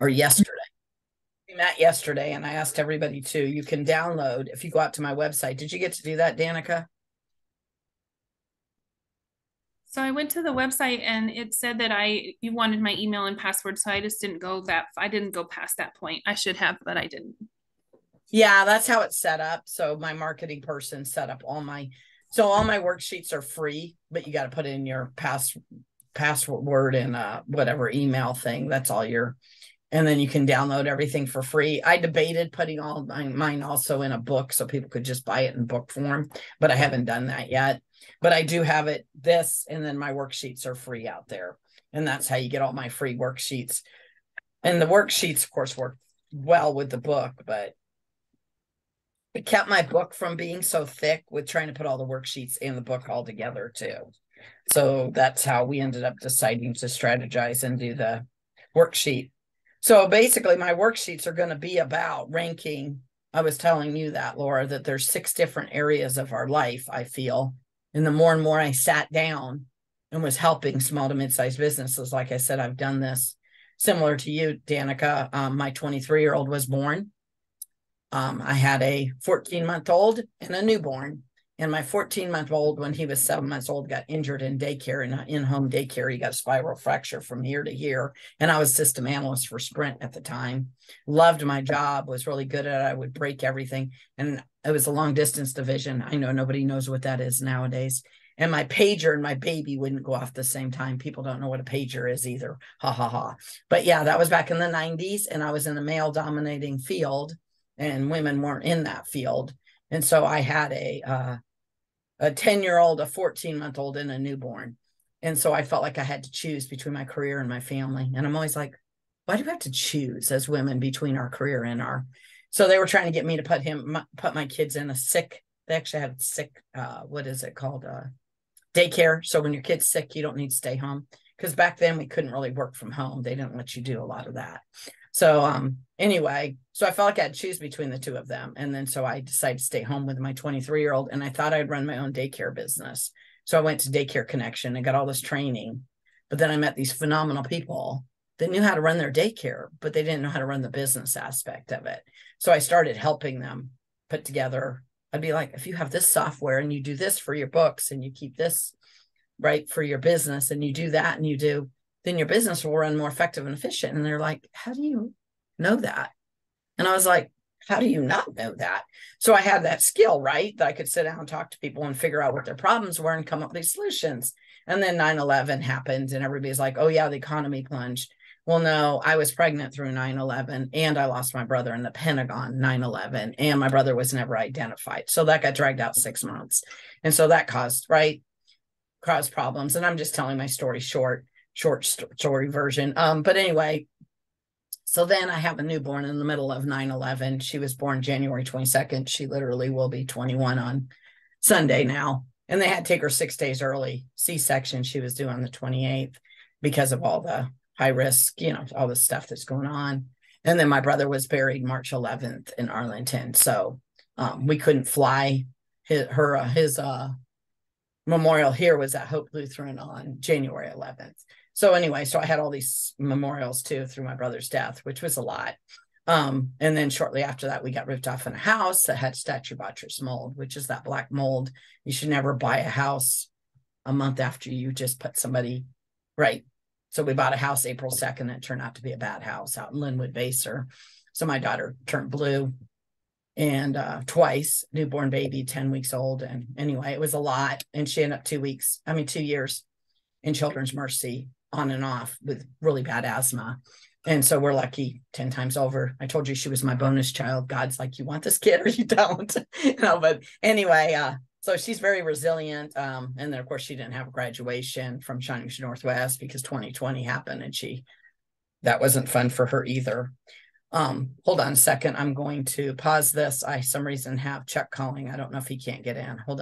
or yesterday. We met yesterday and I asked everybody to. You can download if you go out to my website. Did you get to do that, Danica? So I went to the website and it said that I you wanted my email and password, so I just didn't go that I didn't go past that point. I should have, but I didn't. Yeah, that's how it's set up. So my marketing person set up all my so all my worksheets are free, but you got to put in your pass password and uh whatever email thing. That's all your and then you can download everything for free. I debated putting all mine, mine also in a book so people could just buy it in book form, but I haven't done that yet. But I do have it this and then my worksheets are free out there. And that's how you get all my free worksheets. And the worksheets of course work well with the book, but it kept my book from being so thick with trying to put all the worksheets in the book all together too. So that's how we ended up deciding to strategize and do the worksheet. So basically, my worksheets are going to be about ranking. I was telling you that, Laura, that there's six different areas of our life, I feel. And the more and more I sat down and was helping small to mid sized businesses, like I said, I've done this similar to you, Danica. Um, my 23 year old was born um, I had a 14 month old and a newborn. And my 14 month old, when he was seven months old, got injured in daycare and in home daycare. He got a spiral fracture from here to here. And I was system analyst for Sprint at the time. Loved my job, was really good at it. I would break everything. And it was a long distance division. I know nobody knows what that is nowadays. And my pager and my baby wouldn't go off the same time. People don't know what a pager is either. Ha ha ha. But yeah, that was back in the 90s. And I was in a male dominating field and women weren't in that field. And so I had a uh, a 10 year old, a 14 month old, and a newborn. And so I felt like I had to choose between my career and my family. And I'm always like, why do we have to choose as women between our career and our? So they were trying to get me to put him, put my kids in a sick. They actually had sick. Uh, what is it called? Uh, daycare. So when your kid's sick, you don't need to stay home. Because back then we couldn't really work from home. They didn't let you do a lot of that. So um anyway, so I felt like I had to choose between the two of them. And then so I decided to stay home with my 23 year old and I thought I'd run my own daycare business. So I went to Daycare Connection and got all this training. But then I met these phenomenal people that knew how to run their daycare, but they didn't know how to run the business aspect of it. So I started helping them put together. I'd be like, if you have this software and you do this for your books and you keep this right for your business and you do that and you do then your business will run more effective and efficient. And they're like, how do you know that? And I was like, how do you not know that? So I had that skill, right? That I could sit down and talk to people and figure out what their problems were and come up with these solutions. And then 9 11 happened, and everybody's like, oh, yeah, the economy plunged. Well, no, I was pregnant through 9 11, and I lost my brother in the Pentagon 9 11, and my brother was never identified. So that got dragged out six months. And so that caused, right? Caused problems. And I'm just telling my story short short story version. Um, but anyway, so then I have a newborn in the middle of 9 11. She was born January 22nd. She literally will be 21 on Sunday now. And they had to take her six days early. C section, she was due on the 28th because of all the high risk, you know, all the stuff that's going on. And then my brother was buried March 11th in Arlington. So um, we couldn't fly his, her, uh, his uh, memorial here was at Hope Lutheran on January 11th. So anyway, so I had all these memorials too through my brother's death, which was a lot. Um, and then shortly after that, we got ripped off in a house that had statue stachybotrys mold, which is that black mold. You should never buy a house a month after you just put somebody right. So we bought a house April 2nd. It turned out to be a bad house out in Linwood Basehor. So my daughter turned blue and uh, twice, newborn baby, 10 weeks old. And anyway, it was a lot. And she ended up two weeks, I mean, two years in Children's Mercy on and off with really bad asthma. And so we're lucky 10 times over. I told you she was my bonus child. God's like, you want this kid or you don't? you know, but anyway, uh, so she's very resilient. Um, and then of course she didn't have a graduation from Shining Northwest because 2020 happened and she that wasn't fun for her either. Um, hold on a second. I'm going to pause this. I some reason have Chuck calling. I don't know if he can't get in. Hold on.